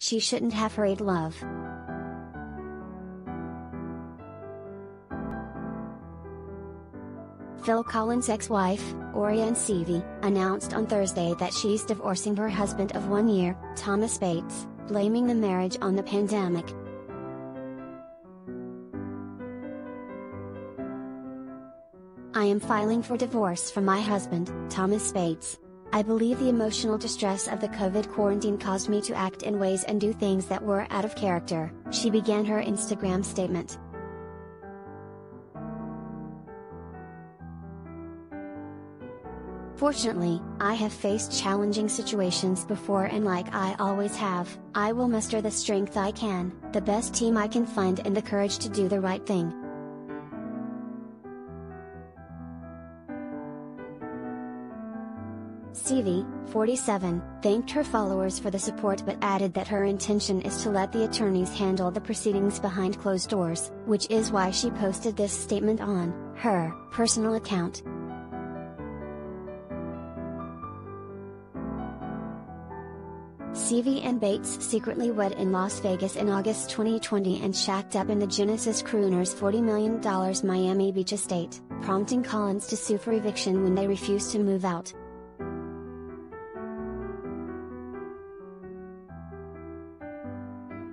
she shouldn't have hurried love. Phil Collins' ex-wife, Orianne Cevey, announced on Thursday that she's divorcing her husband of one year, Thomas Bates, blaming the marriage on the pandemic. I am filing for divorce from my husband, Thomas Bates. I believe the emotional distress of the COVID quarantine caused me to act in ways and do things that were out of character, she began her Instagram statement. Fortunately, I have faced challenging situations before and like I always have, I will muster the strength I can, the best team I can find and the courage to do the right thing. Cevey, 47, thanked her followers for the support but added that her intention is to let the attorneys handle the proceedings behind closed doors, which is why she posted this statement on her personal account. Cevey and Bates secretly wed in Las Vegas in August 2020 and shacked up in the Genesis Crooner's $40 million Miami Beach estate, prompting Collins to sue for eviction when they refused to move out.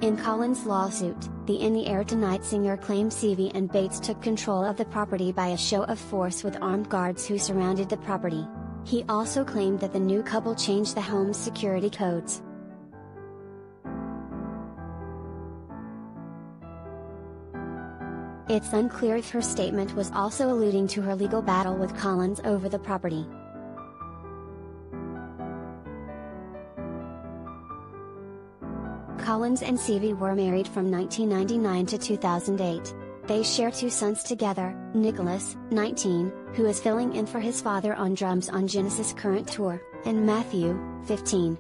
In Collins' lawsuit, the In the Air Tonight singer claimed Cevey and Bates took control of the property by a show of force with armed guards who surrounded the property. He also claimed that the new couple changed the home's security codes. It's unclear if her statement was also alluding to her legal battle with Collins over the property. Collins and Cevey were married from 1999 to 2008. They share two sons together, Nicholas, 19, who is filling in for his father on drums on Genesis' current tour, and Matthew, 15,